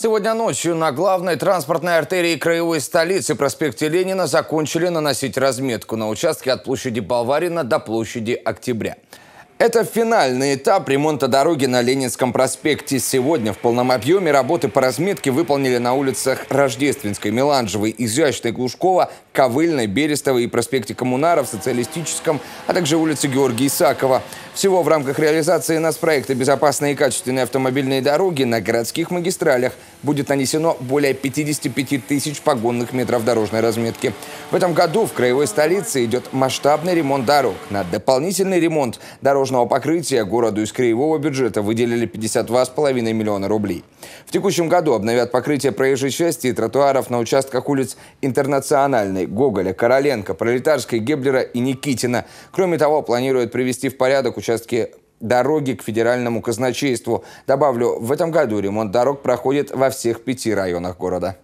Сегодня ночью на главной транспортной артерии краевой столицы проспекте Ленина закончили наносить разметку на участке от площади Болварина до площади Октября. Это финальный этап ремонта дороги на Ленинском проспекте. Сегодня в полном объеме работы по разметке выполнили на улицах Рождественской, Меланжевой, Изящной, Глушкова, Ковыльной, Берестовой и проспекте Коммунаров, Социалистическом, а также улице Георгия Исакова. Всего в рамках реализации нас проекта «Безопасные и качественные автомобильные дороги» на городских магистралях будет нанесено более 55 тысяч погонных метров дорожной разметки. В этом году в краевой столице идет масштабный ремонт дорог. На дополнительный ремонт дорожного покрытия городу из краевого бюджета выделили 52,5 миллиона рублей. В текущем году обновят покрытие проезжей части и тротуаров на участках улиц Интернациональной, Гоголя, Короленко, Пролетарской, Геблера и Никитина. Кроме того, планируют привести в порядок участки дороги к федеральному казначейству. Добавлю, в этом году ремонт дорог проходит во всех пяти районах города.